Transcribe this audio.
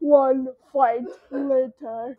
One fight later.